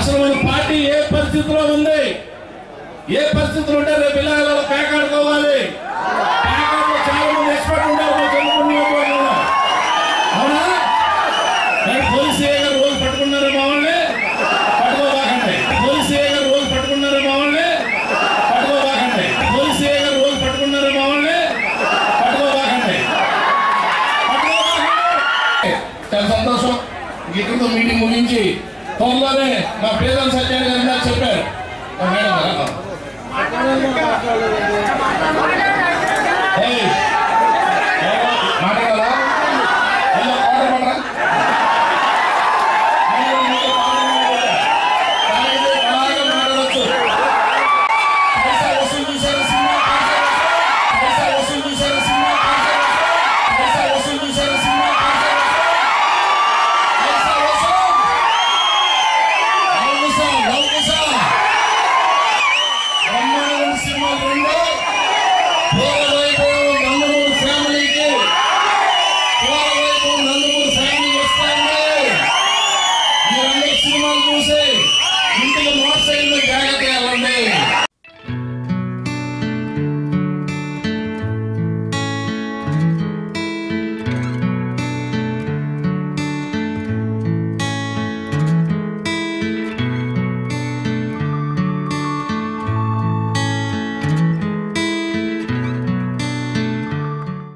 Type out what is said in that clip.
అసలు మన పార్టీ ఏ పరిస్థితిలో ఉంది? ఏ పరిస్థితులు ఉంటే రేపు పిల్లలు పేకాడుకోవాలి? పేకాడులో చాలా మంది ఎక్స్పర్ట్ ఉంటారు అవునా? మరి పోలీసు గారు రోజు పట్టుకున్నారు మా పట్టుకోబాకండి. పోలీసు గారు రోజు పట్టుకున్నారు మా పట్టుకోబాకండి. పోలీసు గారు రోజు పట్టుకున్నారు మా పట్టుకోబాకండి. పట్టుకోబాకండి. చాలా సంతోషం. ఇక్కడితో మీటింగ్ ముగించి త్వరలోనే మా పేదల సత్యాన్ని గారు చెప్పారు. Madam Cinema Music. You can watch it in the